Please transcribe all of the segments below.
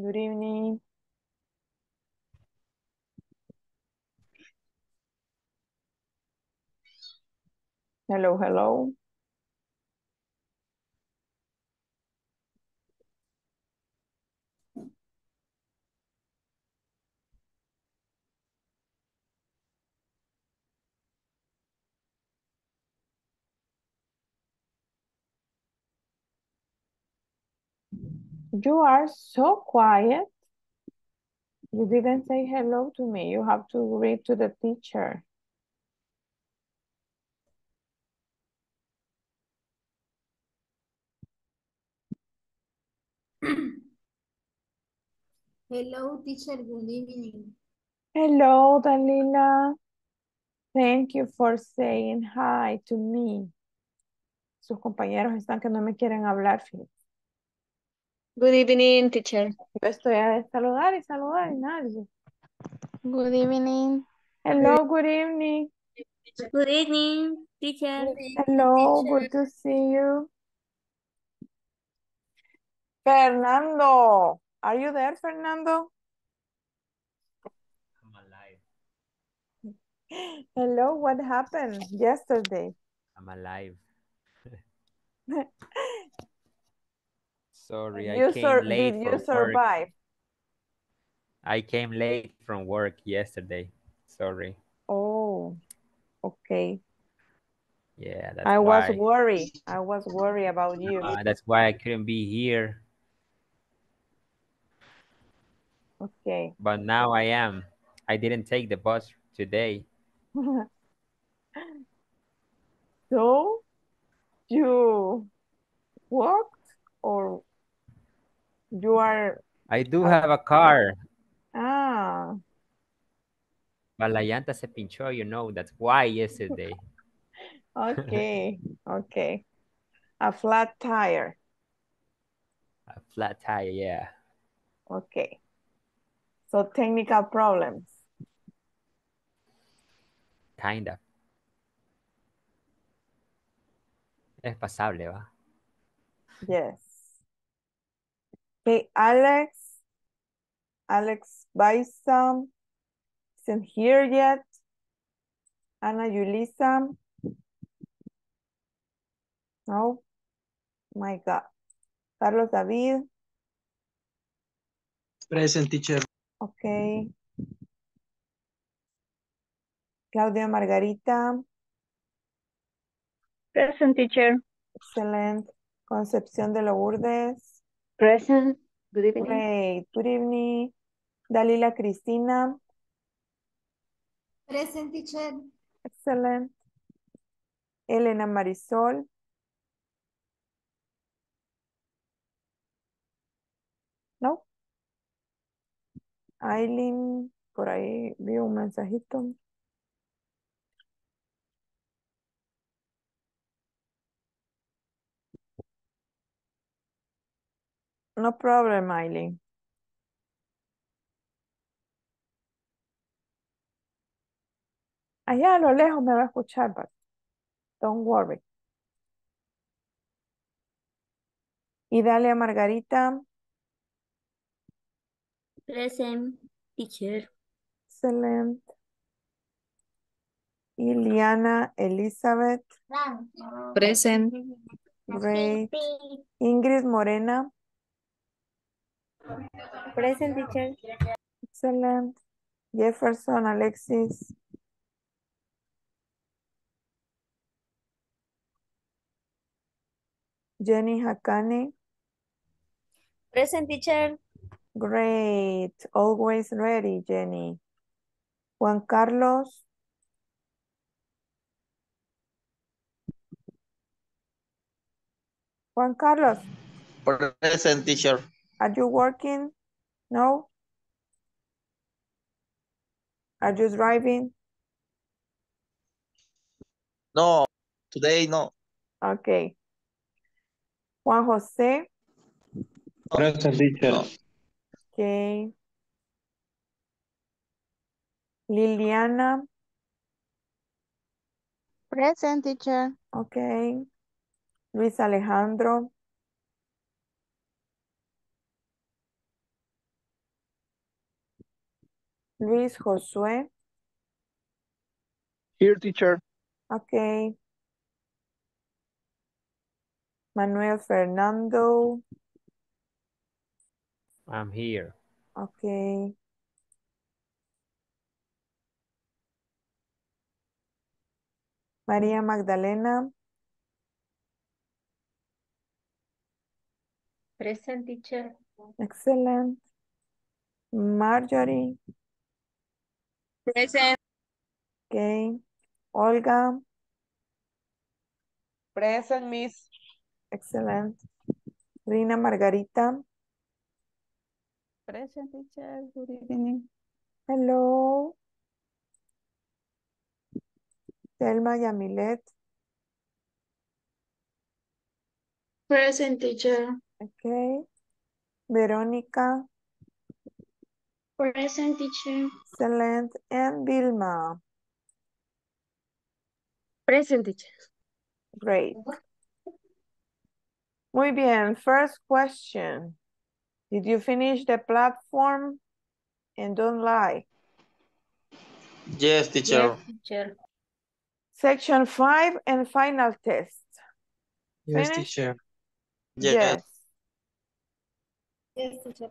Good evening. Hello, hello. You are so quiet. You didn't say hello to me. You have to read to the teacher. Hello, teacher. Good evening. Hello, Dalila. Thank you for saying hi to me. Sus compañeros están que no me quieren hablar. fíjate. Good evening, teacher. Yo estoy a saludar y saludar y nadie. Good evening. Hello, good evening. Good evening, teacher. Hello, good to see you. Fernando, are you there, Fernando? I'm alive. Hello, what happened yesterday? I'm alive. Sorry, I You came sur- late did you work. survive? I came late from work yesterday. Sorry. Oh, okay. Yeah, that's I why. was worried. I was worried about you. Uh, that's why I couldn't be here. Okay. But now I am. I didn't take the bus today. So you walked or you are I do have a car, ah but la llanta se pinchó, you know. That's why yesterday. okay okay a flat tire A flat tire, yeah. okay so technical problems Kind of. Es pasable, va. yes Alex. Alex Baisa. Isn't here yet. Ana Yulisa. No. My God. Carlos David. Present teacher. okay Claudia Margarita. Present, teacher. Excelente. Concepción de Lourdes. Present. Good evening. Great. Good evening. Dalila Cristina. Present, teacher. Excellent. Elena Marisol. No. Aileen, por ahí vi un mensajito. No problem, Aileen. Allá a lo lejos me va a escuchar, but don't worry. Y dale a Margarita. Present, teacher. Excelente. Y Liana Elizabeth. Present. Great. Ingrid Morena. Present, teacher. Excellent. Jefferson Alexis. Jenny Hakane. Present, teacher. Great. Always ready, Jenny. Juan Carlos. Juan Carlos, Present teacher. Are you working? No? Are you driving? No, today no. Okay. Juan José. Present teacher. No. Okay. Liliana. Present, teacher. Okay. Luis Alejandro. Luis Josué. Here, teacher. Ok. Manuel Fernando. I'm here. Ok. María Magdalena. Present teacher. Excellent. Marjorie. Present. Ok. Olga. Present, Miss. Excellent. Rina Margarita. Present teacher. Good evening. Hello. Selma Yamilet. Present teacher. Ok. Verónica. Present teacher. Excellent. And Vilma. Present teacher. Great. Muy bien. First question. Did you finish the platform? And don't lie. Yes, teacher. teacher. Section 5 and final test. Yes, Finish? teacher. Yes. Yes, teacher.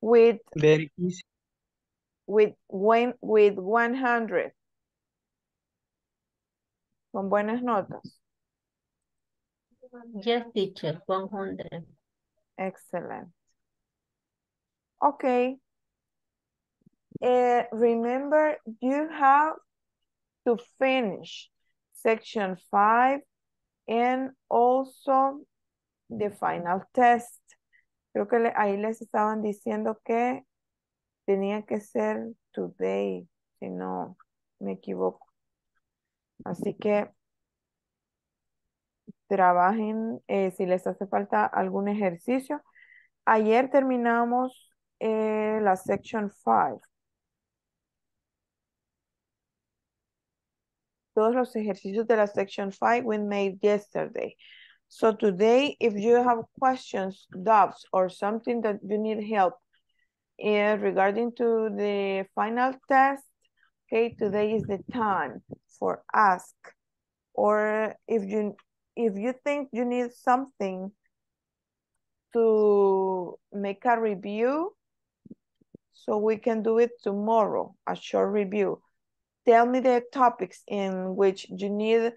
With Very easy. with when with 100. Con buenas notas. Yes, teacher. 100. Excellent. Okay. Uh, remember, you have to finish section 5 and also the final test. Creo que ahí les estaban diciendo que tenía que ser today, si no me equivoco. Así que trabajen eh, si les hace falta algún ejercicio. Ayer terminamos eh, la section 5. Todos los ejercicios de la section 5 we made yesterday. So today, if you have questions, doubts, or something that you need help eh, regarding to the final test, okay, today is the time for ask. Or if you if you think you need something to make a review, so we can do it tomorrow, a short review. Tell me the topics in which you need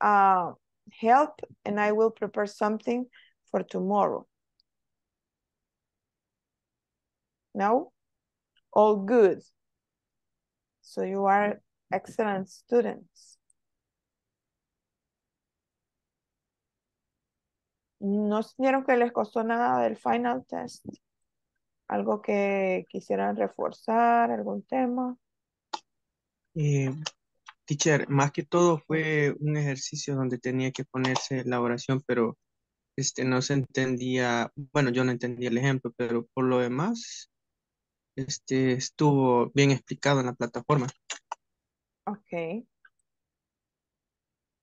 uh, help and I will prepare something for tomorrow. No? All good. So you are excellent students. ¿No sintieron que les costó nada del final test? ¿Algo que quisieran reforzar? ¿Algún tema? Eh, teacher, más que todo fue un ejercicio donde tenía que ponerse la oración, pero este no se entendía, bueno, yo no entendía el ejemplo, pero por lo demás, este estuvo bien explicado en la plataforma. Okay.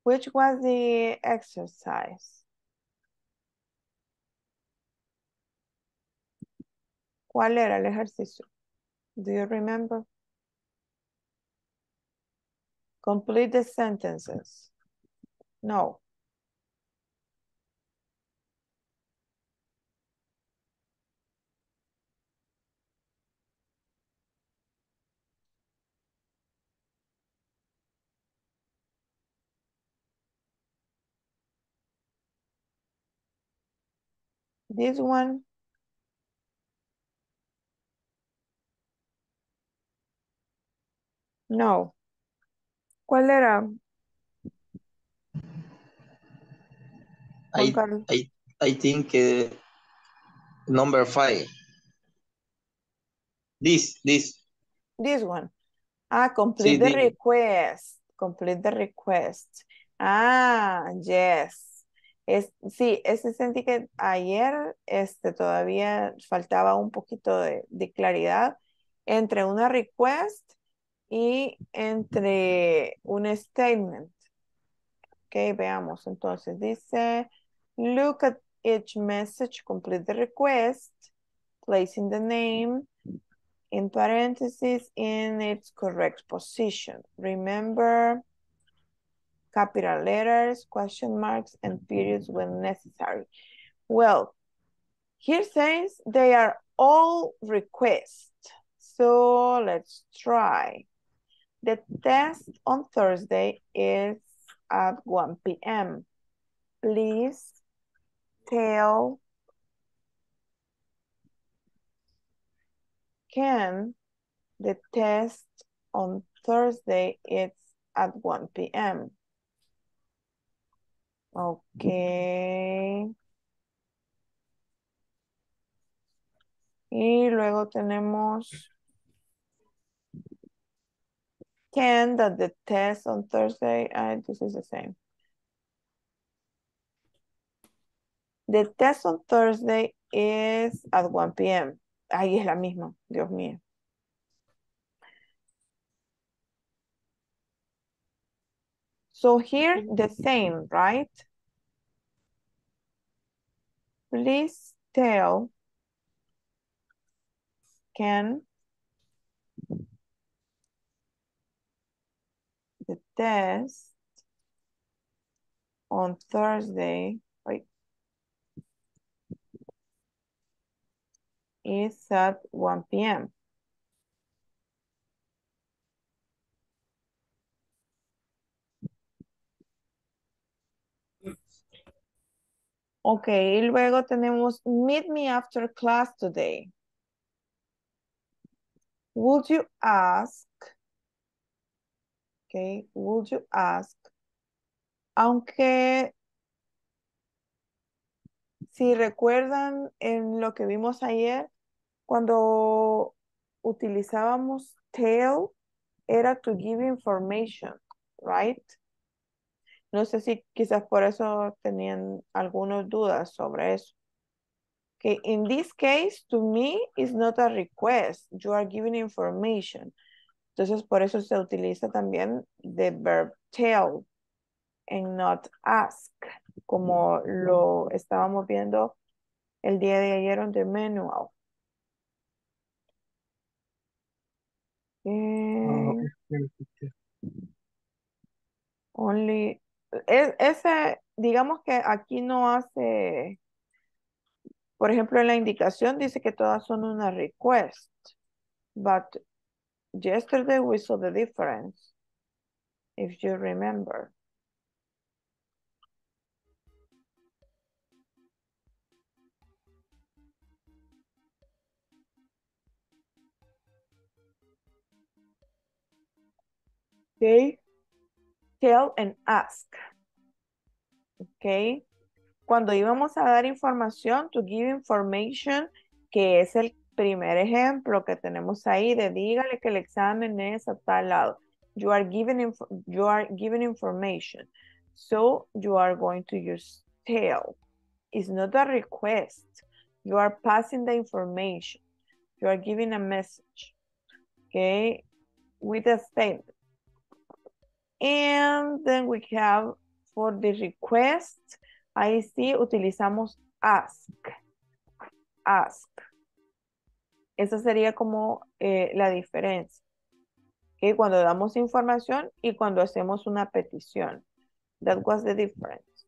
Which was the exercise? ¿Cuál era el ejercicio? Do you remember? Complete the sentences. No. This one. No. ¿Cuál era? I? I, I think uh, number five. This, this. This one. Ah, complete Sí, the request. Complete the request. Ah, yes. Es, sí, ese sentí que ayer este, todavía faltaba un poquito de, de claridad entre una request y entre un statement. Ok, veamos. Entonces dice, look at each message, complete the request, placing the name, in parentheses in its correct position. Remember capital letters, question marks, and periods when necessary. Well, here says they are all requests. So let's try. The test on Thursday is at 1 p.m. Please tell Ken the test on Thursday is at 1 p.m. Ok. Y luego tenemos Ken that the test on Thursday, uh, this is the same. The test on Thursday is at 1 p.m. Ahí es la misma, Dios mío. So here the same, right? Please tell Ken the test on Thursday wait, is at 1 p.m. Ok, y luego tenemos meet me after class today. Would you ask? Okay, would you ask? Aunque si recuerdan en lo que vimos ayer, cuando utilizábamos tell, era to give information, right? No sé si quizás por eso tenían algunas dudas sobre eso. Okay, in this case, to me, is not a request. You are giving information. Entonces, por eso se utiliza también the verb tell and not ask, como lo estábamos viendo el día de ayer en the manual. Ah, Eh, only, es- ese, digamos que aquí no hace, por ejemplo, en la indicación dice que todas son una request, but yesterday we saw the difference, if you remember. Okay. Tell and ask. Ok. Cuando íbamos a dar información, to give information, que es el primer ejemplo que tenemos ahí de dígale que el examen es a tal lado. You are giving, info- you are information. So you are going to use tell. It's not a request. You are passing the information. You are giving a message. Okay. With a statement. And then we have for the request, ahí sí utilizamos ask. Ask. Esa sería como eh, la diferencia. que Cuando damos información y cuando hacemos una petición. That was the difference.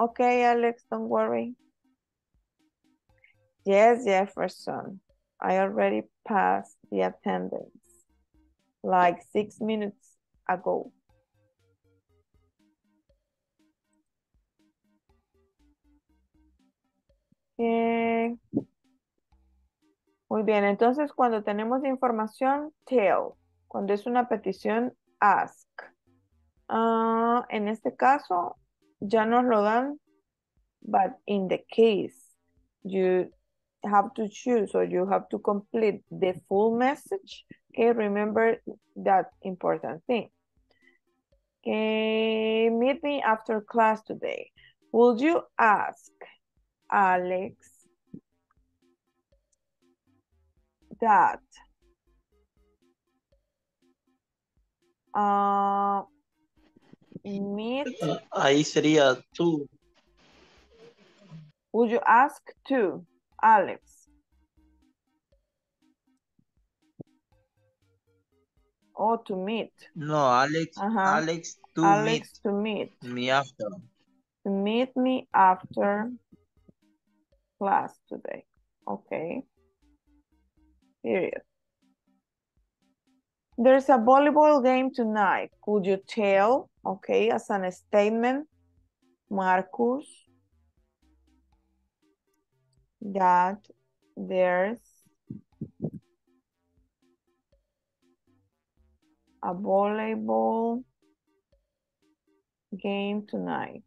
Okay, Alex, don't worry. Yes, Jefferson. I already passed the attendance like six minutes ago. Eh, Muy bien, entonces cuando tenemos información, tell. Cuando es una petición, ask. Ah, en este caso, ya nos lo dan, but in the case, you have to choose or you have to complete the full message. Okay, remember that important thing. Okay, meet me after class today. Would you ask Alex that uh, meet, Ahí sería tú. would you ask to, Alex? Or to meet, No, Alex, Ajá. Alex, to Alex to meet, meet me after. to meet me after class today, okay? Period. There's a volleyball game tonight. Could you tell, okay, as an statement, Marcus, that there's a volleyball game tonight.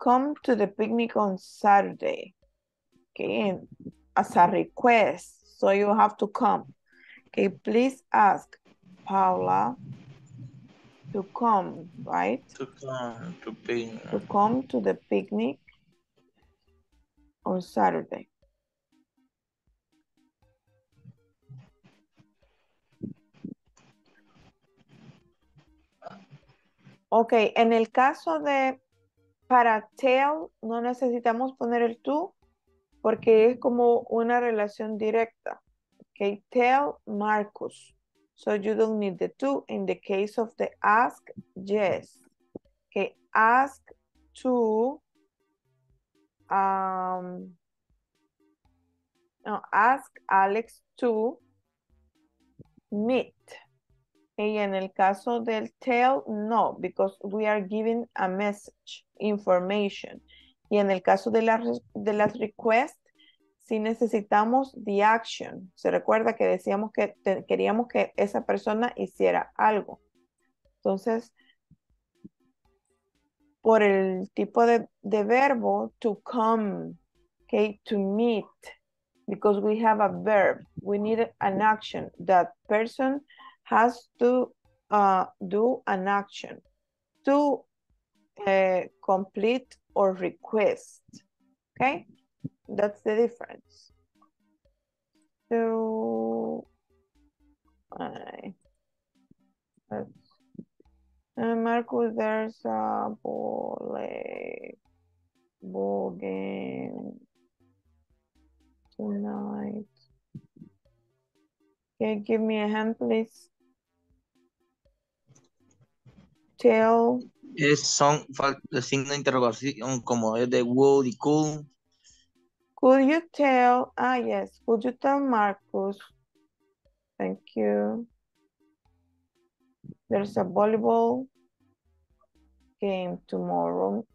Come to the picnic on Saturday. Okay, and as a request, so you have to come. Okay, please ask Paula to come, right? To come to pay. Uh, to come to the picnic on Saturday. Ok, en el caso de para tell no necesitamos poner el tú porque es como una relación directa. Ok, tell Marcus. So you don't need the to. In the case of the ask, yes. Okay, ask to um no, ask Alex to meet. Okay, en el caso del tell, no, because we are giving a message, information. Y en el caso de, la, de las requests, si necesitamos the action. Se recuerda que decíamos que queríamos que esa persona hiciera algo. Entonces, por el tipo de, de verbo, to come, okay, to meet, because we have a verb, we need an action. That person has to uh, do an action to uh, complete or request, okay? That's the difference. So, I, uh, Marcus, there's a ball game tonight. Okay, give me a hand, please. Tell, Es son de signo de interrogación como es de would y could. could you tell, ah, yes, could you tell Marcus? Thank you. There's a volleyball game tomorrow,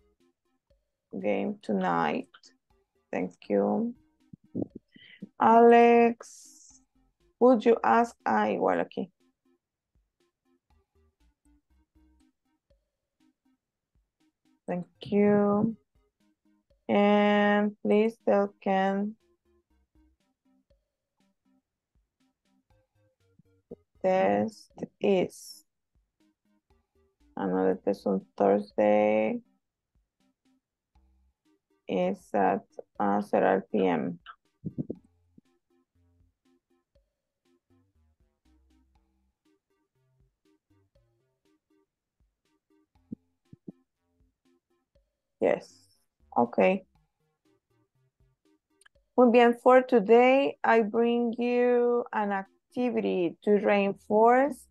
game tonight. Thank you. Alex, would you ask, ah, igual aquí. Thank you. And please tell Ken. Test is. Another test on Thursday. Is at uh, 7 p.m. Yes. Okay. Muy bien, for today, I bring you an activity to reinforce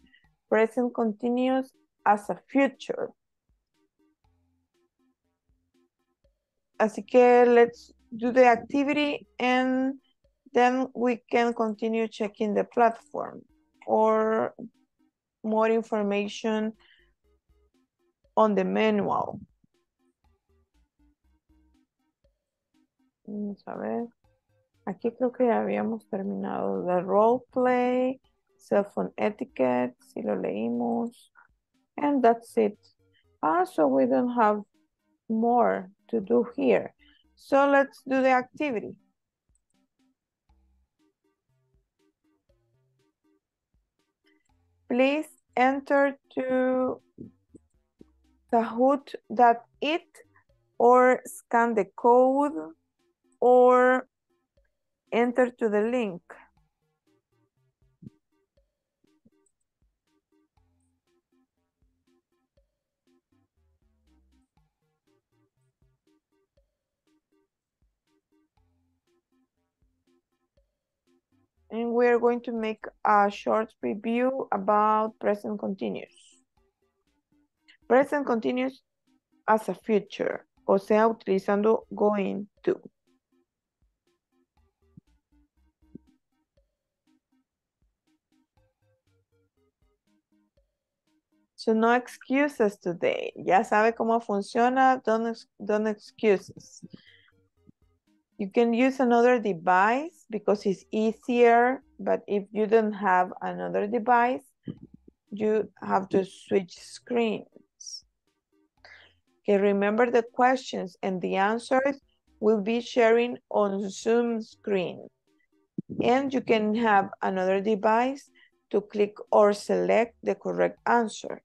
present continuous as a future. Así que let's do the activity and then we can continue checking the platform or more information on the manual. Vamos a ver. Aquí creo que ya habíamos terminado the role play, cell phone etiquette, si lo leímos. And that's it. Ah, so we don't have more to do here. So let's do the activity. Please enter to Kahoot.it or scan the code or enter to the link. And we're going to make a short review about present continuous. Present continuous as a future, o sea, utilizando going to. So no excuses today. Ya sabe cómo funciona, don't, don't excuses. You can use another device because it's easier, but if you don't have another device, you have to switch screens. Okay, remember the questions and the answers will be sharing on Zoom screen. And you can have another device to click or select the correct answer.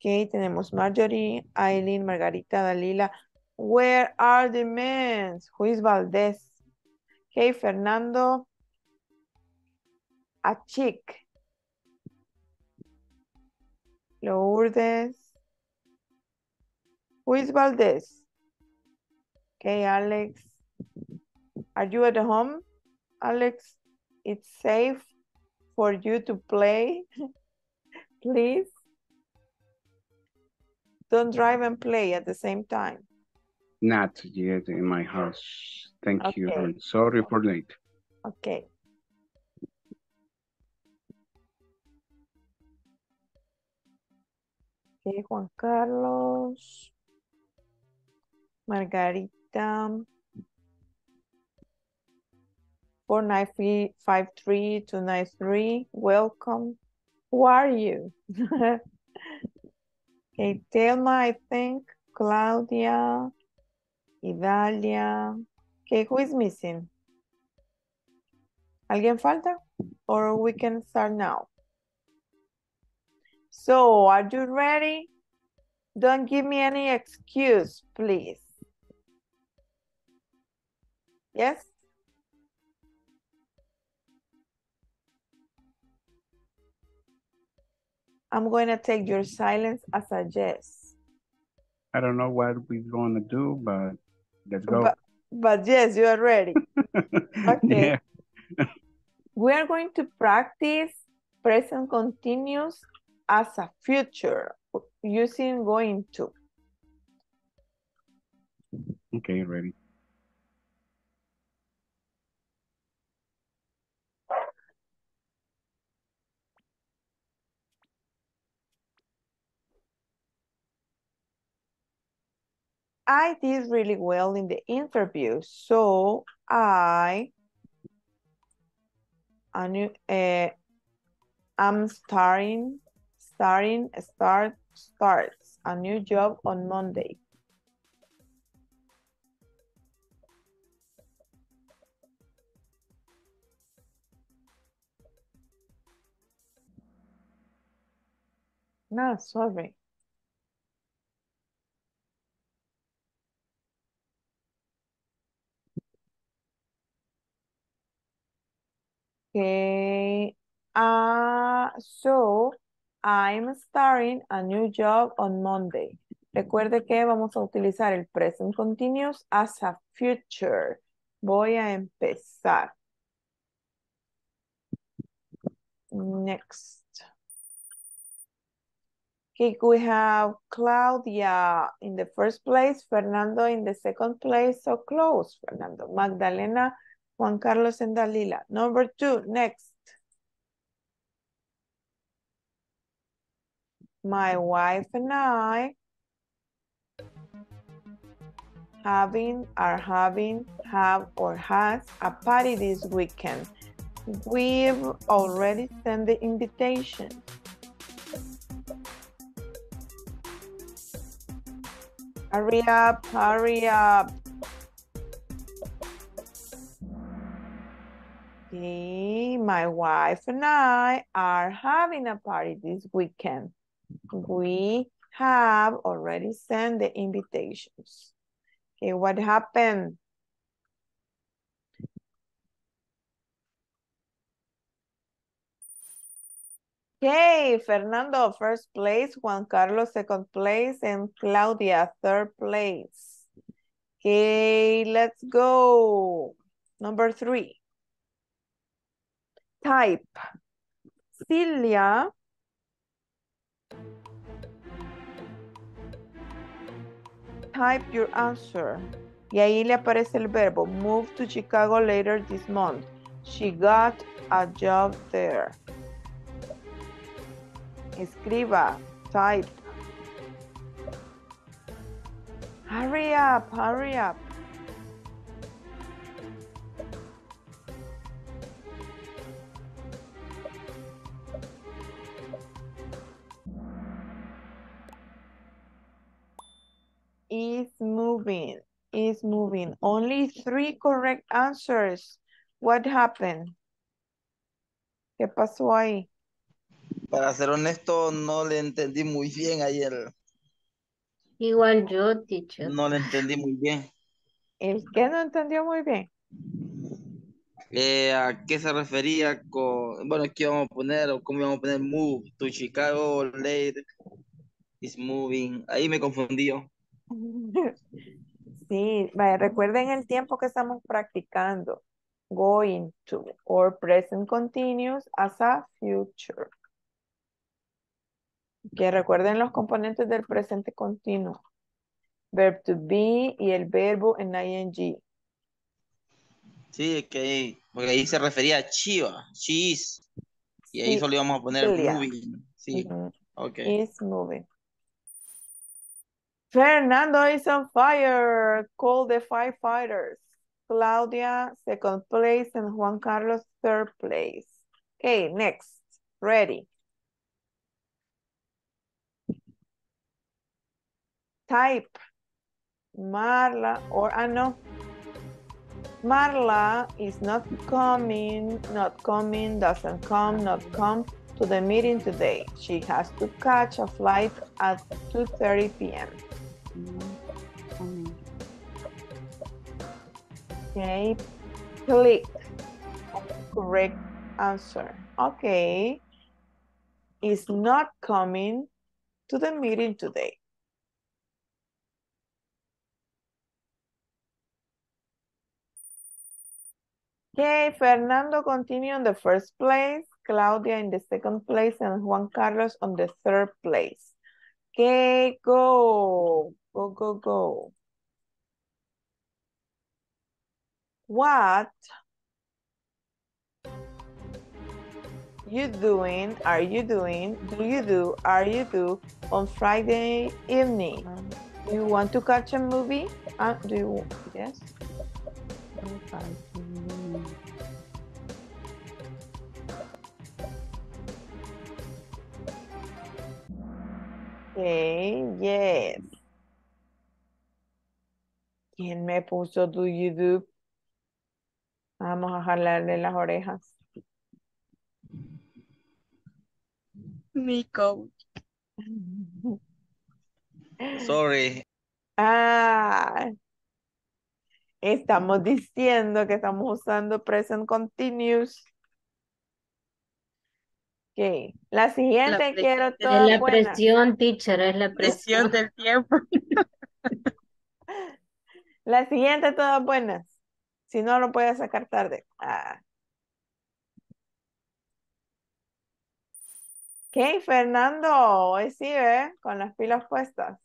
Okay, tenemos Marjorie, Eileen, Margarita, Dalila. Where are the men? Who is Valdez? Okay, Fernando. Achik. Lourdes. Who is Valdez? Okay, Alex. Are you at home, Alex? It's safe for you to play, please. Don't drive and play at the same time. Not yet in my house. Thank you. I'm sorry for late. Okay. Okay, Juan Carlos. Margarita. Four nine three five three two nine three. Welcome. Who are you? okay, Thelma, I think. Claudia. Idalia. Okay, who is missing? ¿Alguien falta? Or we can start now. So, are you ready? Don't give me any excuse, please. Yes? I'm going to take your silence as a yes. I don't know what we're gonna do, but let's go. But, but yes, you are ready. Yeah. We are going to practice present continuous as a future using going to. Okay, ready. I did really well in the interview, so I a new uh, I'm starting starting start starts a new job on Monday. No, sorry. Okay. Uh, so I'm starting a new job on Monday. Recuerde que vamos a utilizar el present continuous as a future. Voy a empezar. Next. Okay, we have Claudia in the first place, Fernando in the second place, so close, Fernando. Magdalena, Juan Carlos and Dalila. Number two, next. My wife and I having, are having, have, or has a party this weekend. We've already sent the invitation. Hurry up, hurry up. Okay, my wife and I are having a party this weekend. We have already sent the invitations. Okay, what happened? Okay, Fernando, first place, Juan Carlos, second place, and Claudia, third place. Okay, let's go. Number three. Type. Celia. Type your answer. Y ahí le aparece el verbo. Move to Chicago later this month. She got a job there. Escriba. Type. Hurry up, hurry up. Moving, is moving. Only three correct answers. What happened? ¿Qué pasó ahí? Para ser honesto, no le entendí muy bien ayer. Igual yo, teacher. No le entendí muy bien. El que no entendió muy bien. Eh, ¿A qué se refería con, bueno, qué íbamos a poner o cómo íbamos a poner move to Chicago later is moving? Ahí me confundí yo. Sí, vaya, recuerden el tiempo que estamos practicando. Going to or present continuous as a future. Que recuerden los componentes del presente continuo. Verb to be y el verbo en ing. Sí, que porque ahí se refería a Chiva, cheese. Y ahí Sí, solo íbamos a poner moving. Sí, ok. is moving. Fernando is on fire. Call the firefighters. Claudia, second place, and Juan Carlos, third place. Okay, next. Ready. Type. Marla, or ah, I know. Marla is not coming, not coming, doesn't come, not come to the meeting today. She has to catch a flight at 2.30 p.m. Okay, click correct answer. Okay, is not coming to the meeting today. Okay, Fernando continue on the first place, Claudia in the second place, and Juan Carlos on the third place. Okay, go, go, go, go. What you doing, are you doing, do you do, are you do on Friday evening? Do you want to catch a movie? Uh, do you, yes? Okay, yes. ¿Quién me puso do you do? Vamos a jalarle las orejas. Nico. Sorry. Ah, estamos diciendo que estamos usando present continuous. Ok, la siguiente quiero de- Es todas la buenas. presión, teacher, es la presión. Presión del tiempo. La siguiente todas buenas. Si no, lo puedes sacar tarde. Ah. Ok, Fernando, hoy sí, ¿eh? Con las pilas puestas.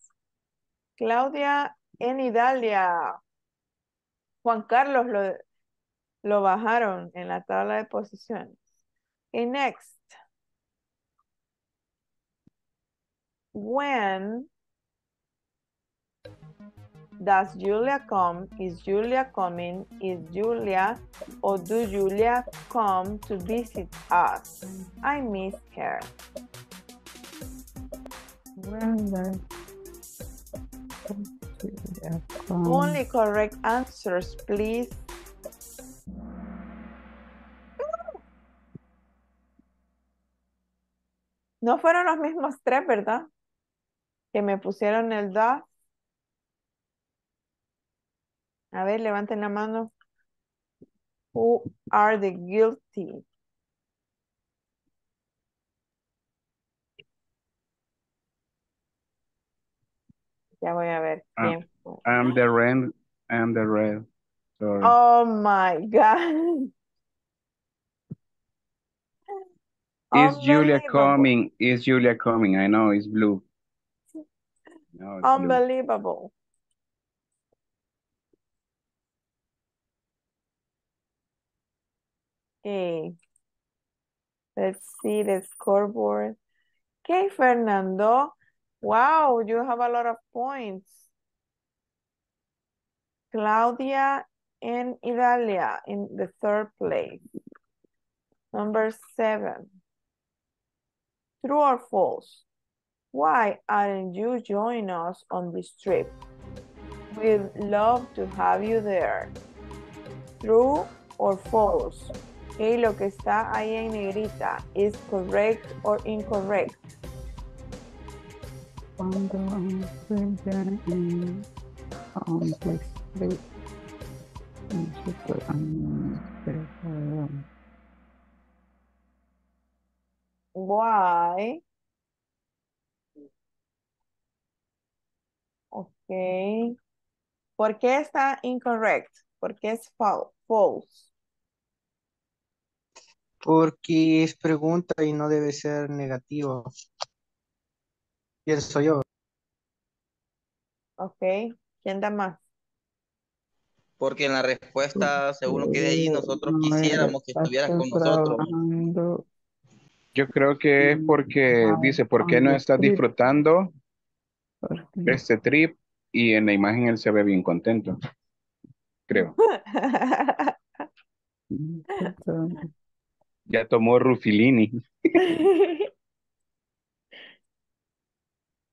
Claudia en Italia. Juan Carlos lo, lo bajaron en la tabla de posiciones. Okay, next. When does Julia come? Is Julia coming? Is Julia or do Julia come to visit us? I miss her. Only correct answers, please. No fueron los mismos tres, ¿verdad? Que me pusieron el da. A ver, levanten la mano. Who are the guilty? Ya voy a ver Ah. fue. I'm the red. I'm the red. Sorry. Oh my God. Is Julia Unbelievable. coming? Is Julia coming? I know it's blue. No, it's blue. Okay. Let's see the scoreboard. Okay, Fernando. Wow, you have a lot of points. Claudia and Idalia in the third place. Number seven. True or false? Why aren't you join us on this trip? We'd love to have you there. True or false? Ok, lo que está ahí en negrita, is correct or incorrect? Cuando en complex. Why? Ok. ¿Por qué está incorrect? ¿Por qué es fal- false? Porque es pregunta y no debe ser negativo. Pienso yo. Ok. ¿Quién da más? Porque en la respuesta, según lo que de ahí, nosotros No, quisiéramos que estuvieras con nosotros. Yo creo que es porque Ah, dice, ¿por qué no estás trip. disfrutando este trip? Y en la imagen él se ve bien contento. Creo. Ya tomó Rufilini.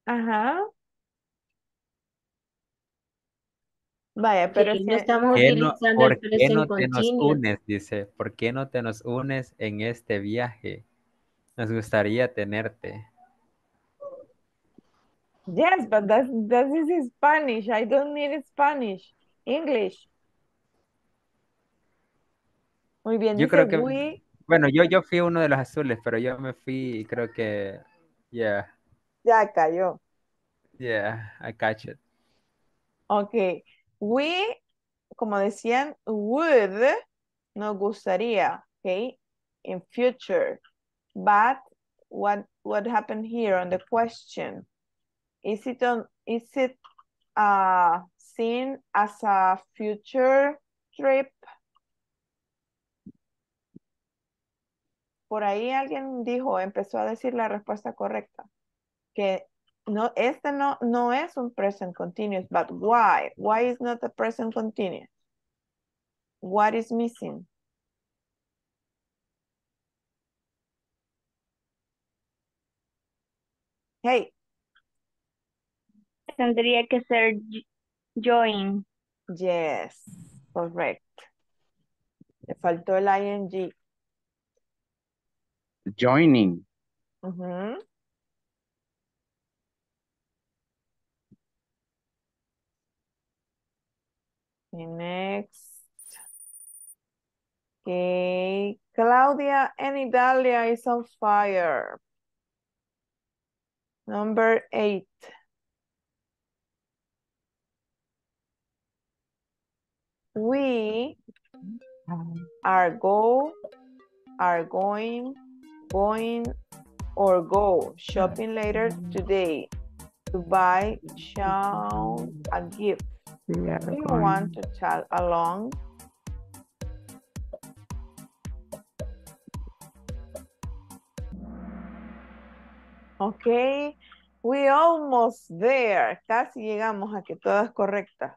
Ajá. Vaya, pero Sí, no estamos ¿Por qué no, utilizando el por qué no te nos unes? Dice, ¿por qué no te nos unes en este viaje? Nos gustaría tenerte. Yes, but that's, that is Spanish. I don't need Spanish. English. Muy bien, Yo dice creo que, we. Bueno, yo, yo fui uno de los azules, pero yo me fui y creo que, yeah, Ya cayó. yeah, I catch it. Ok. We, como decían, would, nos gustaría, ok, in future. But what what happened here on the question? Is it on is it uh seen as a future trip? Por ahí alguien dijo, empezó a decir la respuesta correcta. Que no, este no, no es un present continuous, but why? Why is not a present continuous? What is missing? Hey, Tendría que ser join. yes, correct. Le faltó el ing. Joining. Ujú. Okay, next. Okay, Claudia and Idalia is on fire. Number eight. We are go, are going, going, or go shopping later today to buy Sean a gift. Do you want to tag along? Okay, we almost there. Casi llegamos a que todas correctas.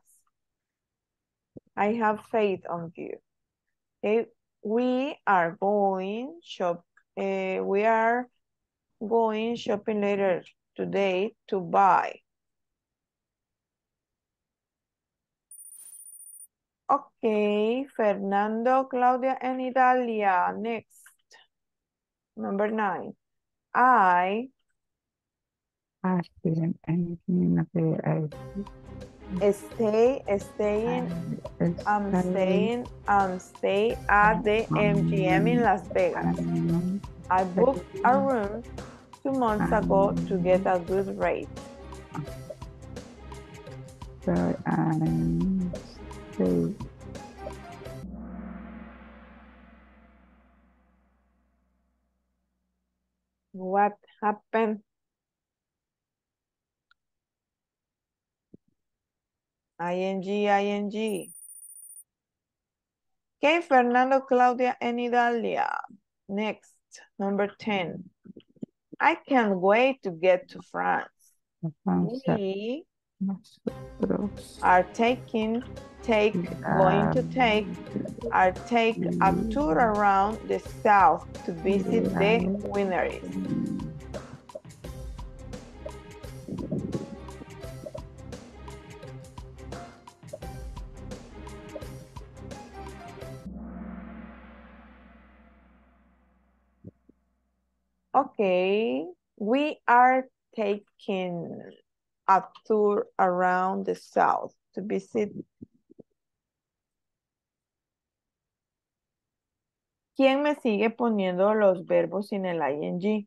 I have faith on you. Okay, we are going shop. Eh, we are going shopping later today to buy. Okay, Fernando, Claudia, and Idalia. Next. Number nine. I I didn't anything que I stay, staying, I'm staying, I'm stay at the MGM in Las Vegas. I booked a room two months ago to get a good rate. So I stay happen? Ing, ing. Okay, Fernando, Claudia, and Idalia. Next, number 10. I can't wait to get to France. We are taking, take, going to take, are take a tour around the south to visit the wineries. Okay, we are taking a tour around the south to visit. ¿Quién me sigue poniendo los verbos sin el ing?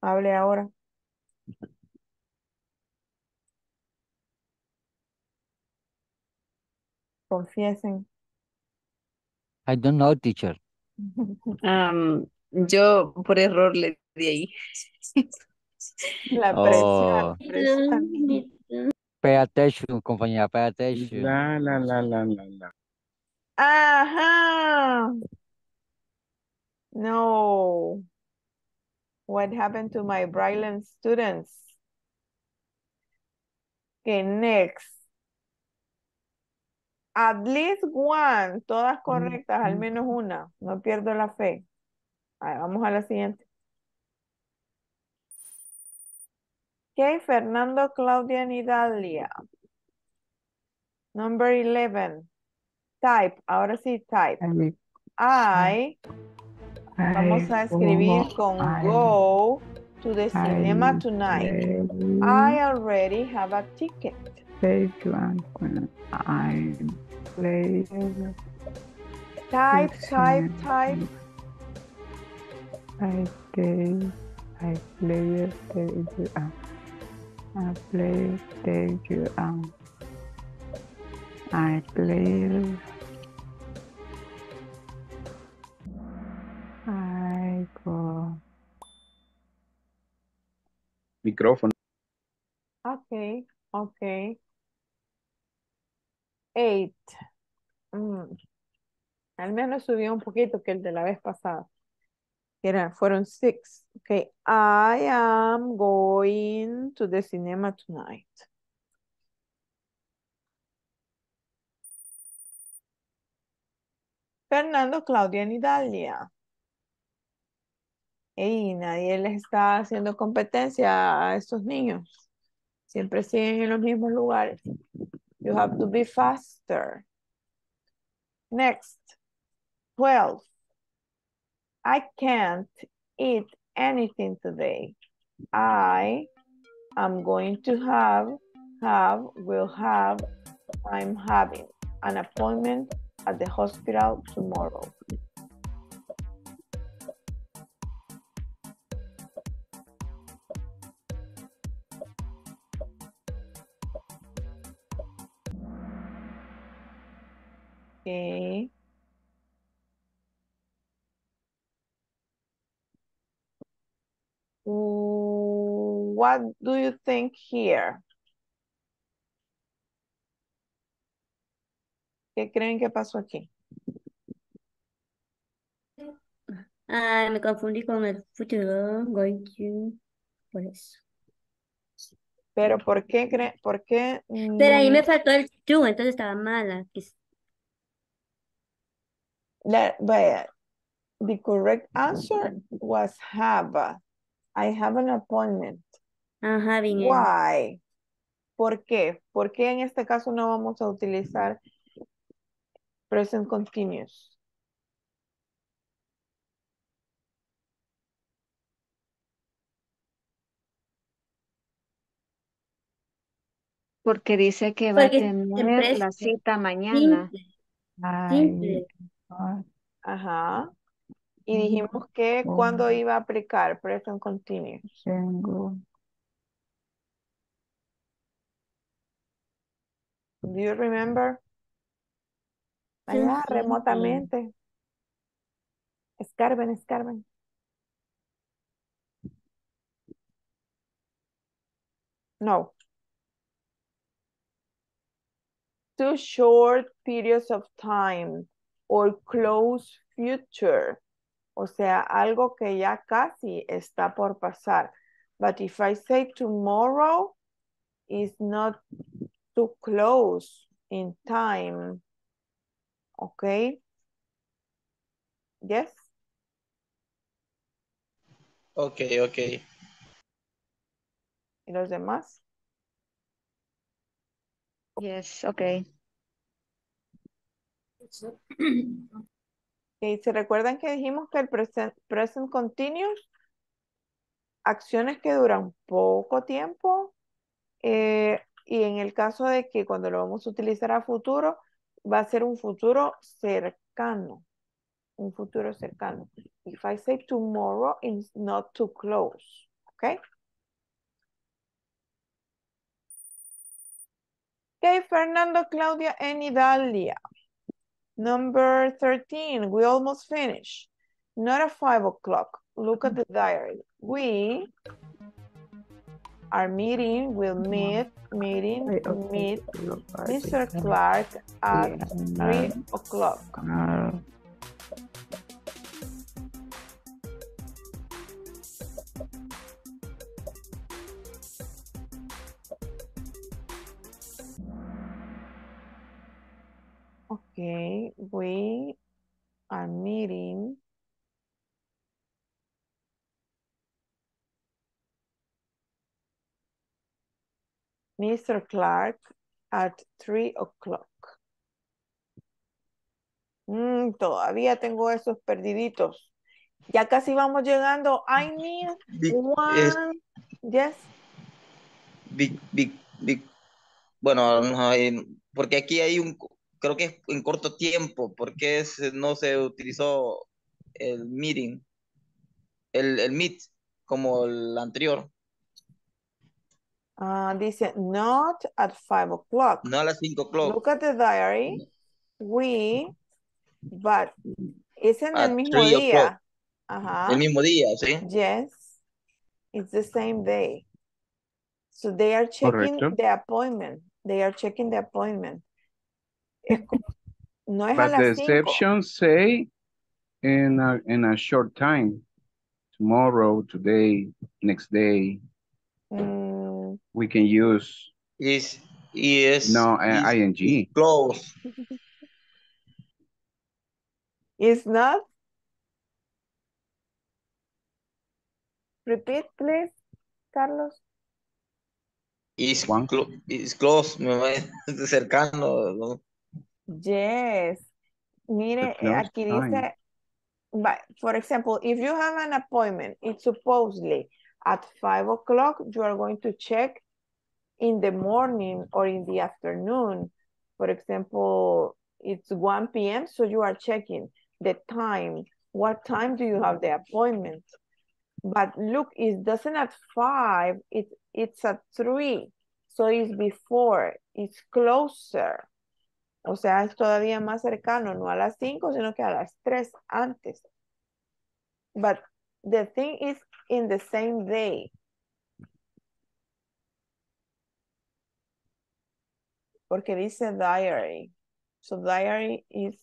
Hable ahora. Confiesen. I don't know, teacher. Am, yo por error le di ahí. La Oh. presión. Pay attention, compañía, pay attention. La, la, la, la, la, la. Ajá. No. What happened to my brilliant students? Okay, next. At least one, todas correctas, al menos una. No pierdo la fe. Ahí, vamos a la siguiente. Okay, Fernando, Claudia, and Idalia. Number 11. Type, ahora sí, type. I, vamos a escribir con go to the cinema tonight. I already have a ticket. Play when I play. Type, type, type. I play, I play the um, I play the um, I play. I go. Micrófono. Okay, okay. Eight. Mm. Al menos subió un poquito que el de la vez pasada. Era, fueron six. Okay. I am going to the cinema tonight. Fernando, Claudia y Dalia. Ey, nadie les está haciendo competencia a estos niños. Siempre siguen en los mismos lugares. You have to be faster. Next. 12. I can't eat anything today. I am going to have, have, will have, I'm having an appointment at the hospital tomorrow. Okay. What do you think here? ¿Qué creen que pasó aquí? Ah, me confundí con el futuro, going to, por eso. Pero ¿por qué creen? ¿Por qué? Pero ahí me faltó el to, entonces estaba mala. La- vaya, the correct answer was have. I have an appointment. Ajá, bien. Why? ¿Por qué? ¿Por qué en este caso no vamos a utilizar present continuous? Porque dice que va a tener la cita mañana. Simple. Ajá. Y dijimos que cuando iba a aplicar present continuous. Tengo. Do you remember? Allá sí, sí. remotamente. Escarben, escarben. No. Too short periods of time or close future. O sea, algo que ya casi está por pasar. But if I say tomorrow, it's not too close in time. Okay? Yes? Ok, ok. ¿Y los demás? Yes, okay. Ok, ¿Se recuerdan que dijimos que el present, present continuous, acciones que duran poco tiempo, eh, y en el caso de que cuando lo vamos a utilizar a futuro, va a ser un futuro cercano, un futuro cercano. If I say tomorrow, it's not too close, ¿ok? Okay, Fernando, Claudia, and Idalia. Number 13, we almost finished. Not at five o'clock. Look at the diary. We are meeting, will meet, meeting, meet Mr. Clark at three o'clock. Okay, we are meeting. Mr. Clark at three o'clock. Mm, todavía tengo esos perdiditos. Ya casi vamos llegando. I need es- one. Yes. big- big- big- Bueno, no porque aquí hay un, creo que es en corto tiempo, porque es, no se utilizó el meeting, el, el meet, como el anterior, Ah, dice not at five o'clock. no a las 5 o'clock, Look at the diary. We, but es en el At mismo three o'clock. día. Ajá. el mismo día, ¿sí? Yes. It's the same day. So they are checking Correcto. the appointment. They are checking the appointment. No es a But the las cinco. exceptions say in a, in a short time. Tomorrow, today, next day, Mm, we can use, Is, es, no, is- ing. close, It's not. Repeat, please, Carlos. is, Juan. clo- is close, me va cercano, ¿no? Yes. Mire, aquí dice, but for example, if you have an appointment, it's supposedly at five o'clock, you are going to check in the morning or in the afternoon. For example, it's 1 p.m., so you are checking the time. What time do you have the appointment? But look, it doesn't at five, it, it's at three. So it's before, it's closer. O sea, es todavía más cercano, no a las 5, sino que a las 3 antes. But the thing is in the same day. Porque dice diary. So diary is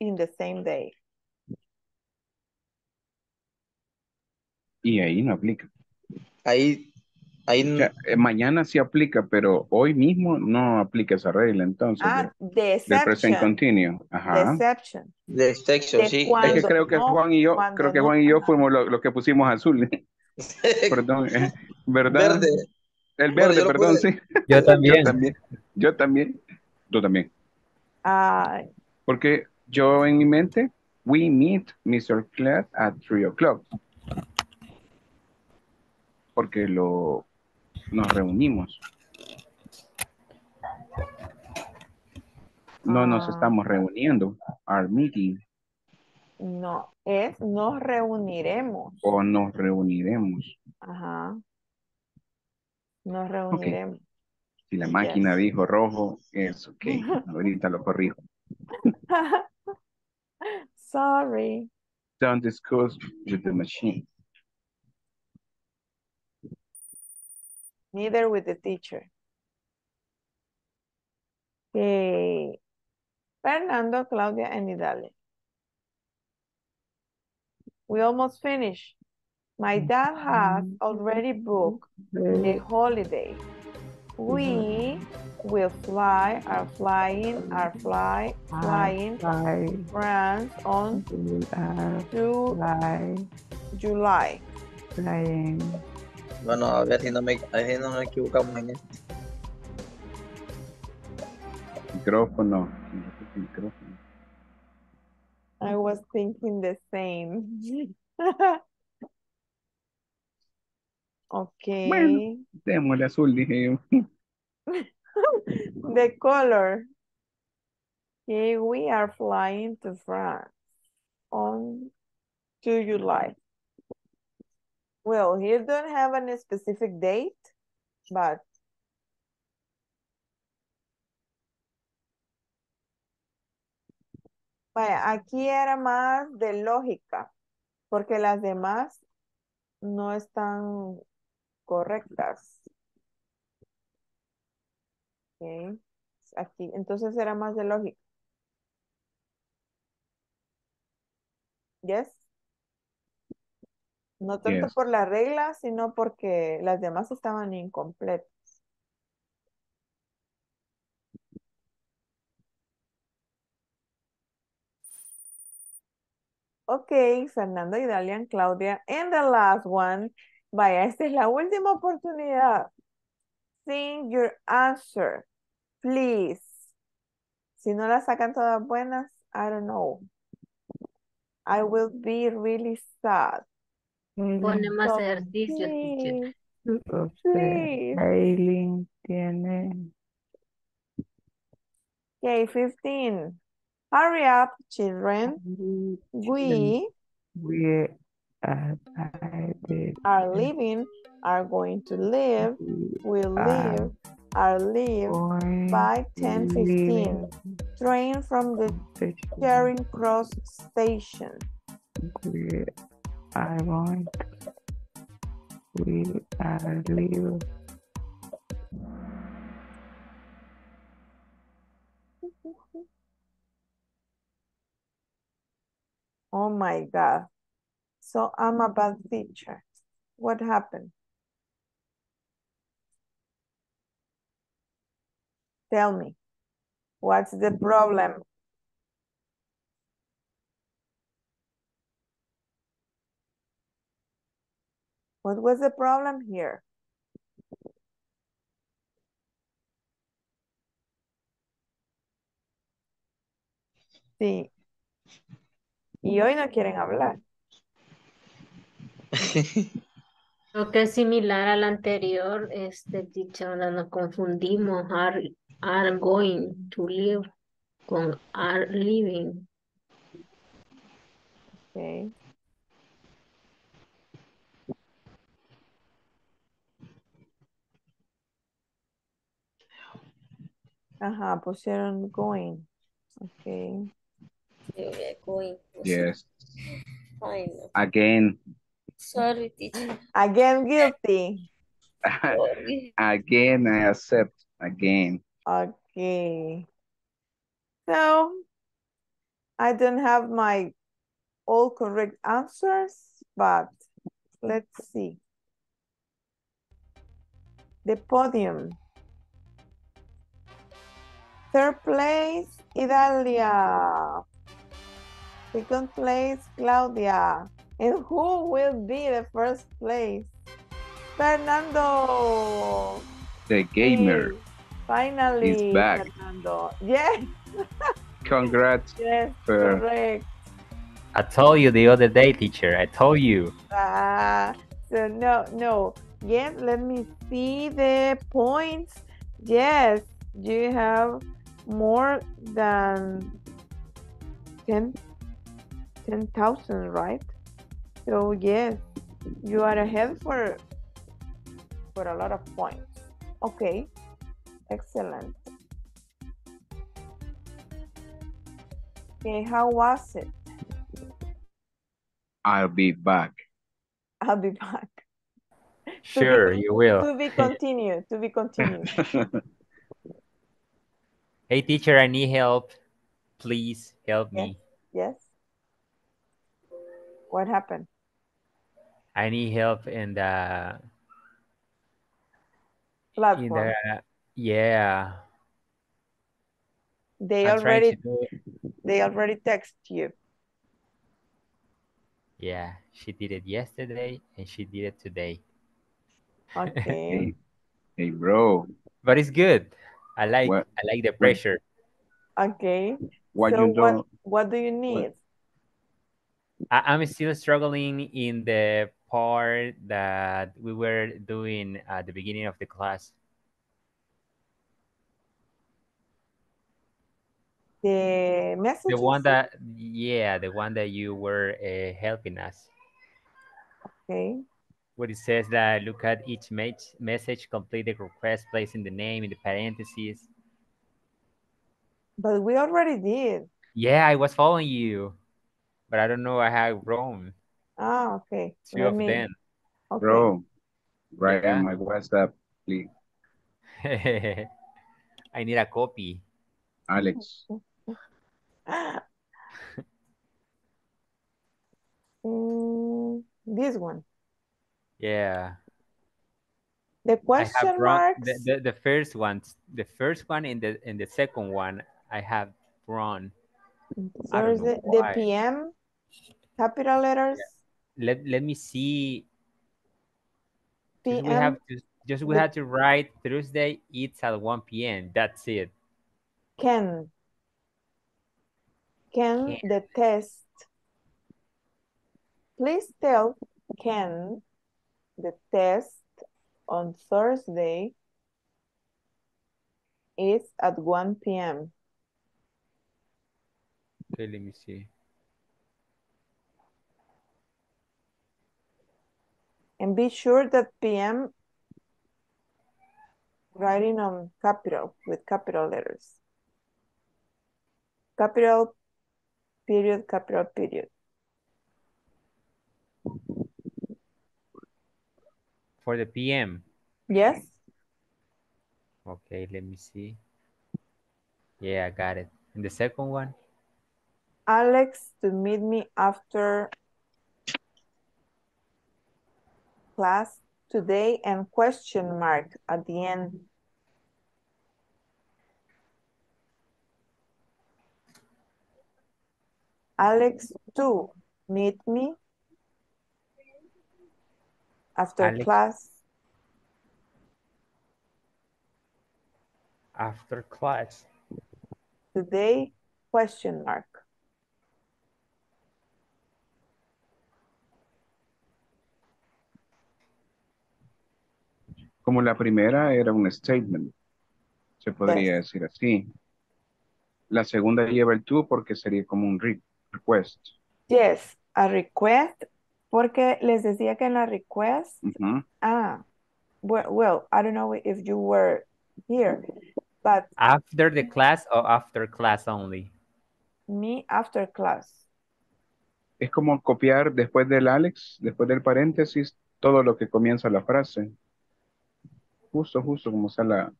in the same day. Y ahí no aplica. Ahí, ahí, O sea, eh, mañana sí aplica, pero hoy mismo no aplica esa regla entonces Ah, de- del present deception. continuo. Ajá. Deception. de section, De sí. Es que creo que no, Juan y yo, creo que no, Juan y yo fuimos los que pusimos azul. Perdón, eh, ¿verdad? Verde. El verde, perdón, sí. Yo Yo también. también. Yo también. Tú también. Ah, Porque yo en mi mente, we meet Mr. Clark at 3 o'clock. Porque lo nos reunimos. No nos Ah. estamos reuniendo. Our meeting. no, es nos reuniremos. O nos reuniremos. Ajá. Nos reuniremos. Si la máquina Yes. dijo rojo, es ok. Ahorita lo corrijo. Sorry. Don't discuss with the machine. Neither with the teacher. Okay. Fernando, Claudia, and Idalia. We almost finished. My dad has already booked the holiday. We will fly, are flying, are fly, flying Fly, France on we are to fly, July. flying. Bueno, a ver si no me, a ver si no nos equivocamos en esto. Micrófono. Micrófono. I was thinking the same. okay. Bueno. Démosle azul, dije yo. the color. Okay, we are flying to France on to July. Well, here don't have any specific date, but vaya, aquí era más de lógica, porque las demás no están correctas. Ok, Aquí, entonces era más de lógica. Yes. No tanto Yes. por la regla, sino porque las demás estaban incompletas. Ok, Fernando y Dalian, Claudia. And the last one. Vaya, esta es la última oportunidad. Sing your answer, please. Si no la sacan todas buenas, I don't know. I will be really sad. Pone más So, ejercicio, teacher. please, Usted. Aileen, tiene Okay, 15. Hurry up, children. We we are I are leaving, are going to live, will are live, are live by 10.15. Train from the the Charing Cross station. we are want. we are leaving Oh my God. So I'm a bad teacher. What happened? Tell me, what's the problem? What was the problem here? Sí. Y hoy no quieren hablar. Lo que es similar al anterior, este ahora nos confundimos. Are, are going to live con are living. Okay. Ajá, pusieron going. Okay. Going. Yes. Ay, no. Again. Sorry, teacher. Again guilty. Again, I accept. Again. Okay. So, I don't have my all correct answers, but let's see. The podium. Third place, Idalia. Second place, Claudia. And who will be the first place? Fernando. The gamer. Yay. Finally, He's back. Fernando. Yes, Congrats. yes, Fer. correct. I told you the other day, teacher. I told you. Ah, so no, no. Yes, let me see the points. Yes, you have more than 10 10,000, right? So yes, you are ahead for for a lot of points. Okay, excellent. Okay, how was it? I'll be back. I'll be back. Sure, you will. To be continued, to be continued. Hey, teacher, I need help. Please help Yes. me. Yes? What happened? I need help in the platform. in the yeah. They I'm already to do it. they already text you. Yeah, she did it yesterday and she did it today. Okay. Hey, hey, bro. But it's good. I like What- I like the pressure. Okay. What so you what don't, what do you need? I, I'm still struggling in the part that we were doing at the beginning of the class. The message. The one that yeah, the one that you were uh, helping us. Okay. Where it says that look at each mes- message, complete the request, placing the name in the parentheses. But we already did. Yeah, I was following you, but I don't know. I have wrong Ah, okay. two Let of me them. okay. bro, right Yeah. on my WhatsApp, please. I need a copy. Alex. Mm, this one. Yeah. The question marks. the, the, the first one the first one and the and the second one I have wrong. I don't the. PM, capital letters, Let let me see. Just we have to just we the- have to write Thursday it's at 1 p.m. That's it. can. Can the test. Please tell Ken the test on Thursday is at 1 p.m. Okay, let me see. And be sure that PM writing on capital with capital letters. Capital period, capital period. For the PM. Yes? Okay, let me see. Yeah, I got it. And the second one? Alex to meet me after class today and question mark at the end. Alex to meet me after Alex. class After class. today question mark. Como la primera era un statement, se podría decir así. La segunda lleva el to porque sería como un re- request. Yes, a request porque les decía que en la request. Ah, well, well, I don't know if you were here, but After the class or after class only? me after class. Es como copiar después del Alex, después del paréntesis, todo lo que comienza la frase. Justo, justo como está la,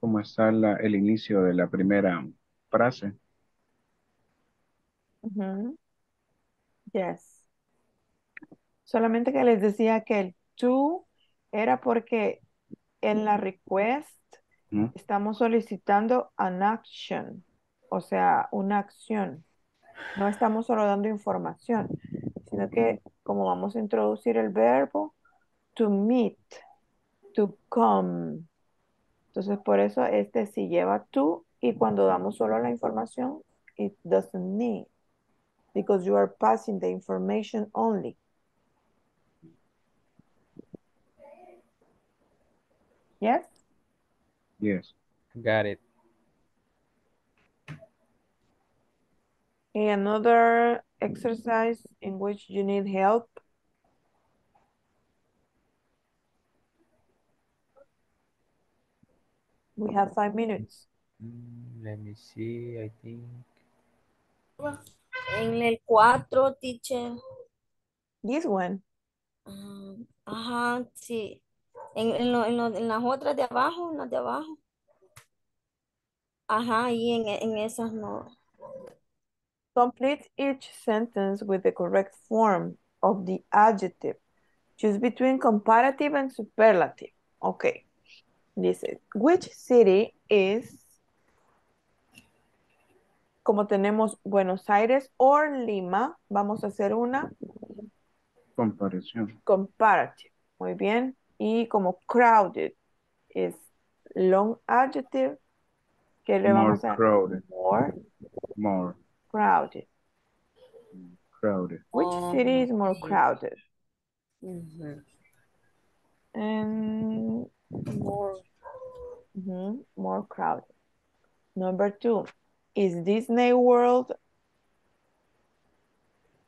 como está la, el inicio de la primera frase. Ujú. Yes. Solamente que les decía que el to era porque en la request estamos solicitando an action, o sea, una acción. No estamos solo dando información, sino que como vamos a introducir el verbo to meet, to come. Entonces, por eso este sí lleva to y cuando damos solo la información, it doesn't need because you are passing the information only. Yes? Yes. Got it. Okay, another exercise in which you need help. We have five minutes. Mm, let me see, I think. En el 4, teacher, This one. ah, Ajá, sí. En, en, lo- en, lo- en las otras de abajo, en las de abajo. Ajá, y en, en esas no. Complete each sentence with the correct form of the adjective. Choose between comparative and superlative. Okay. Dice, which city is, como tenemos Buenos Aires or Lima, vamos a hacer una Comparación. comparative. Muy bien. Y como crowded is long adjective, ¿qué le More vamos a crowded. More More crowded. crowded. Which city is more crowded? And more, more crowded. Number two, is Disney World?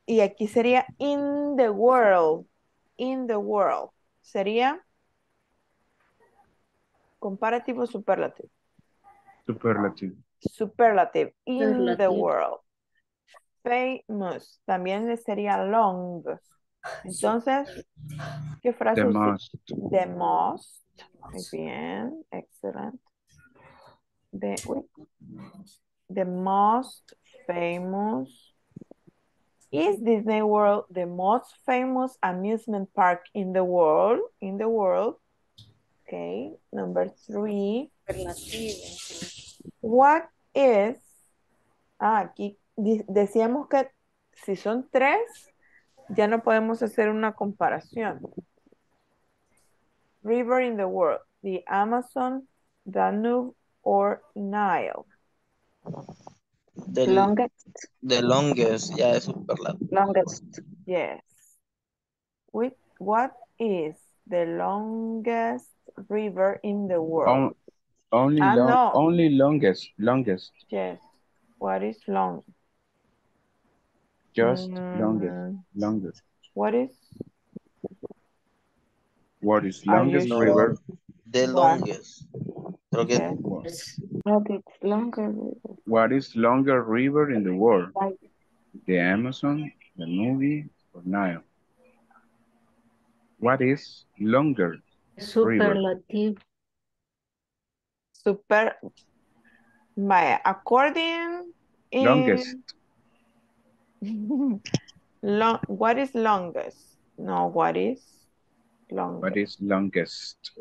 Y aquí sería in the world, in the world. Sería comparativo superlative. Superlative. Superlative, in the world. Famous, también sería long. Entonces, ¿qué frase The most. The most. Muy bien, excelente. The, the most famous. Is Disney World the most famous amusement park in the world? In the world. Okay, number three. What is? Ah, aquí decíamos que si son tres, ya no podemos hacer una comparación. River in the world, the Amazon, Danube, or Nile. Del, Longest. the longest, ya es superlativo. Longest. Yes. Which, what is the longest river in the world? On- only Ah, long, no. only longest, longest, Yes. What is long? just Mm. longest, longest. What is? What is Are you longest sure? river? The longest. Creo que Yes. Okay, it's longer. What is longer river in the world? The Amazon, the movie, or Nile? What is longer? Superlative. Super. Vaya, according. in- Longest. Long, what is longest? No, what is longest? What is longest?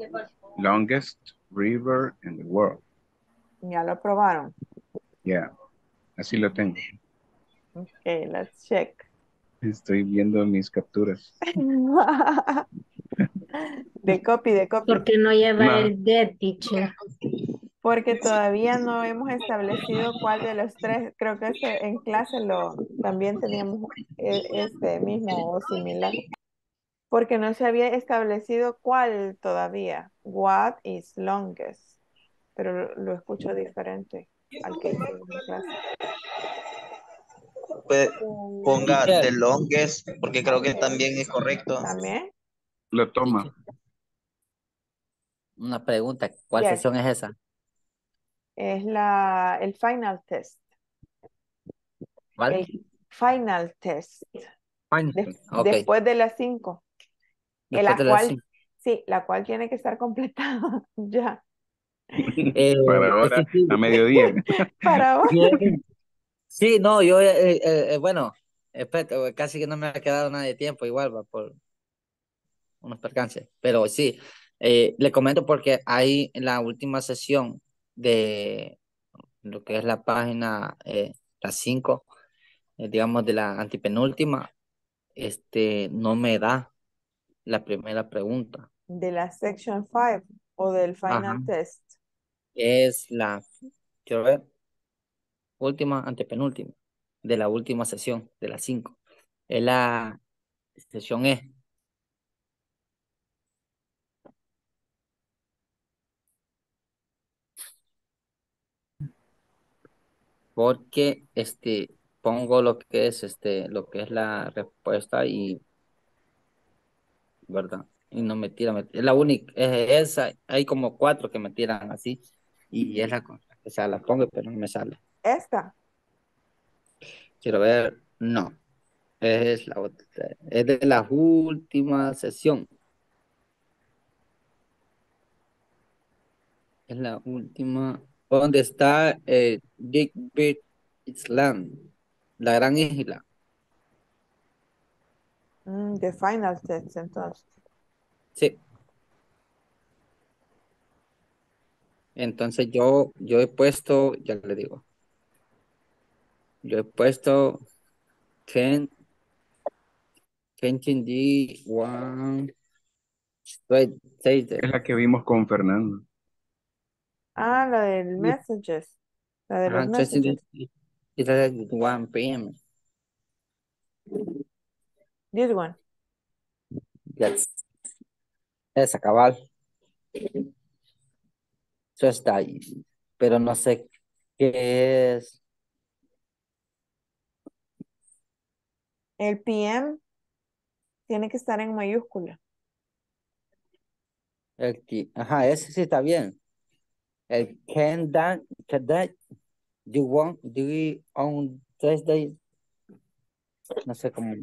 Longest river in the world. Ya lo probaron. Yeah, así lo tengo. Okay, let's check. Estoy viendo mis capturas. De copy, de copy. ¿Por qué no lleva No. el get, teacher? Porque todavía no hemos establecido cuál de los tres. Creo que en clase lo también teníamos e- este mismo o similar porque no se había establecido cuál todavía. What is longest. Pero lo, escucho diferente al que hice en la clase. Pues, ponga the longest, porque creo que también es correcto. También. Le toma. Una pregunta, ¿cuál sesión es esa? Es la, el final test. ¿Cuál? Final test. Después de las cinco la cual, sí, la cual tiene que estar completada ya. Para eh, ahora, a mediodía. para ahora. Sí, no, yo, eh, eh, bueno, espero, casi que no me ha quedado nada de tiempo, igual, por unos percances, pero sí, le comento porque hay en la última sesión de lo que es la página, la 5, digamos, de la antipenúltima, este, no me da la primera pregunta. De la section 5 o del final Ajá. test. Es la, quiero ver, última, antepenúltima, de la última sesión, de las 5. Es la sesión E. Porque este pongo lo que es este lo que es la respuesta y ¿verdad? Y no me tira, es la única, es esa, hay como cuatro que me tiran así, y es la o sea, la pongo, pero no me sale. ¿Esta? Quiero ver, no, es la es de la última sesión. Es la última, donde está eh, Big Big Island, la gran isla. Mm, the final test, entonces. Sí. Entonces yo, yo he puesto, ya le digo. Yo he puesto can Kenton D one straight Es la que vimos con Fernando. Ah, la del messages. La de los Thursday messages. is at 1 p.m. This one. Yes. Esa cabal. Eso está ahí. Pero no sé qué es. El PM tiene que estar en mayúscula. El que, ajá, ese sí está bien. El can that, can that, you want, do we on Thursday? No sé cómo.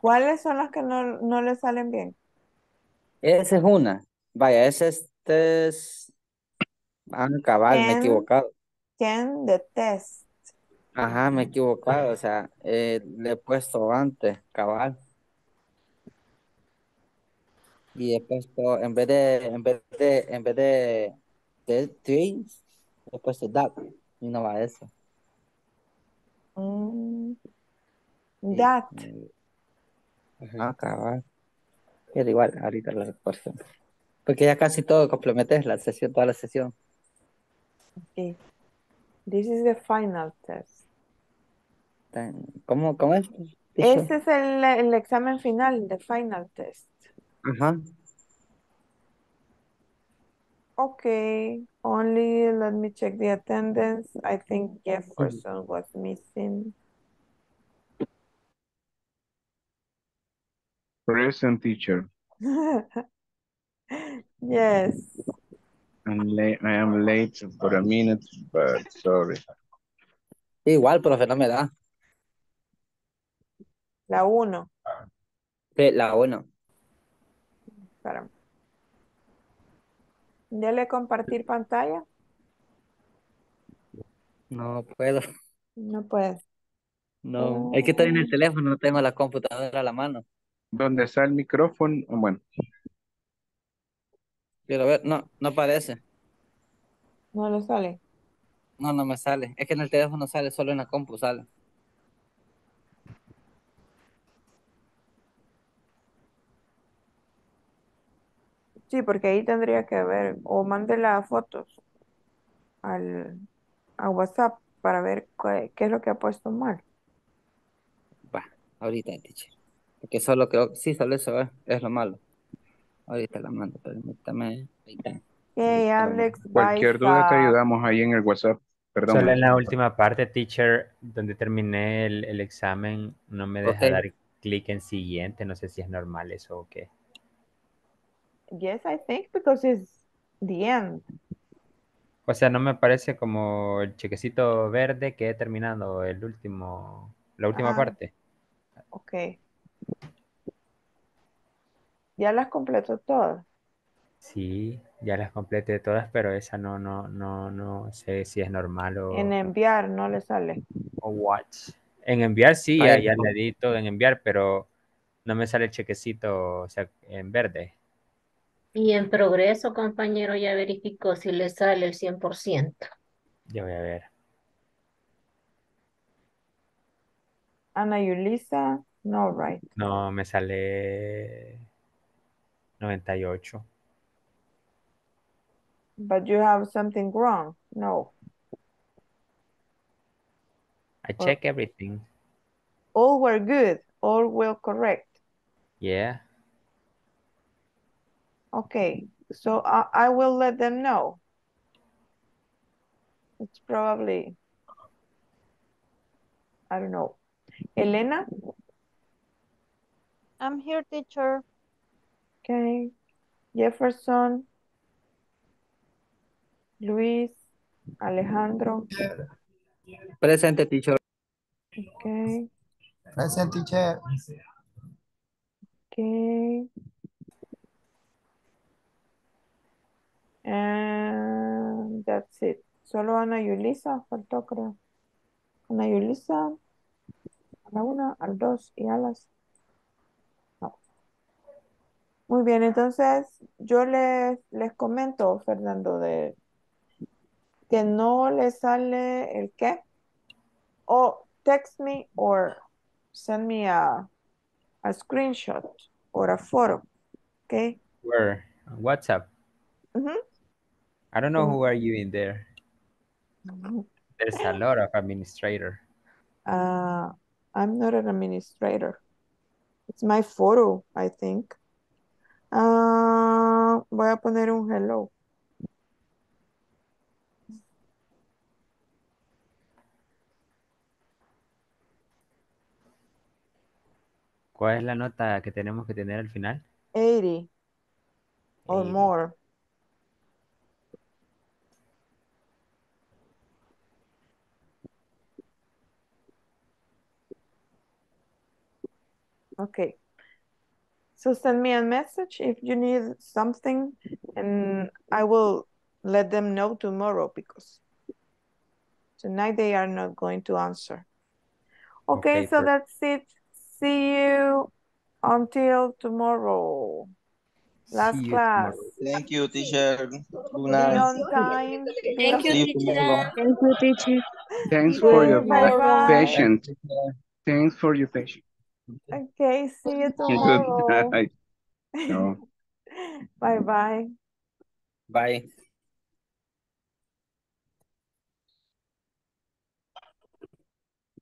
¿Cuáles son las que no, no le salen bien? Esa es una. Vaya, ese este es. Ah, cabal, me he Can- equivocado. Can the test. Ajá, me he equivocado. O sea, eh, le he puesto antes, cabal. Y he puesto, en vez de, en vez de, en vez de, de three, he puesto that. Y no va eso. Mm, that. Ajá, cabal. Pero igual, ahorita la recuerdo. Porque ya casi todo complementé la sesión, toda la sesión. Okay. This is the final test. ¿Cómo, cómo es? Ese es el, el examen final, the final test. Ajá. Okay, only let me check the attendance. I think Jefferson was missing. Present teacher. Yes, I'm late, I am late for a minute, but sorry. Igual, profe, no me da. la uno. Sí, la uno. Espérame. Dele compartir pantalla. No puedo. No puede. No. Es que estoy en el teléfono, no tengo la computadora a la mano. ¿Dónde está el micrófono? Bueno, Quiero ver, no, no aparece. No le sale. No, no me sale. Es que en el teléfono sale, solo en la compu sale. Sí, porque ahí tendría que ver. O mande las fotos al, a WhatsApp para ver qué, qué es lo que ha puesto mal. Va, ahorita, teacher. Porque solo creo, sí, solo eso es, es lo malo. Ahorita la mando, permítame. Ahí está. Okay, Alex, cualquier duda te ayudamos ahí en el WhatsApp. Perdón. Solo en la última parte, teacher, donde terminé el, el examen, no me deja dar clic en siguiente. No sé si es normal eso o qué. Yes, I think because it's the end. O sea, no me parece como el chequecito verde que he terminado el último, la última Ah. parte. Ok. Ya las completó todas. Sí, ya las completé todas, pero esa no, no, no, no sé si es normal o, En enviar no le sale. o what. En enviar sí, ya, Ahí ya le di todo en enviar, pero no me sale el chequecito, o sea, en verde. Y en progreso, compañero, ya verificó si le sale el 100%. Ya voy a ver. Ana Yulisa, no, right. No, me sale 98. But you have something wrong. No. I check everything. All were good. All were correct. Yeah. Okay. So I, I will let them know. It's probably, I don't know. Elena? I'm here, teacher. Okay. Jefferson. Luis. Alejandro. Presente, teacher. Okay. Present, teacher. Okay. And that's it. Solo Ana Yulisa faltó, creo. Ana Yulisa, a la una, al dos y a las muy bien, entonces yo les, les comento, Fernando, de que no le sale el qué. O text me or send me a, a screenshot or a photo. Okay. Where? WhatsApp. I don't know who are you in there. There's a lot of administrator. Uh, I'm not an administrator. It's my photo, I think. Ah, voy a poner un hello. ¿Cuál es la nota que tenemos que tener al final? 80 or 80. more. Okay. So send me a message if you need something and I will let them know tomorrow because tonight they are not going to answer. Okay, Okay, so that's it. See you until tomorrow. Last See you class. tomorrow. Thank you, teacher. Good Be night. on time. Thank you, teacher. Thank you, teacher. Thanks for your Bye bye. patience. Thanks for your patience. Okay, see you tomorrow. night. No. Bye bye. Bye.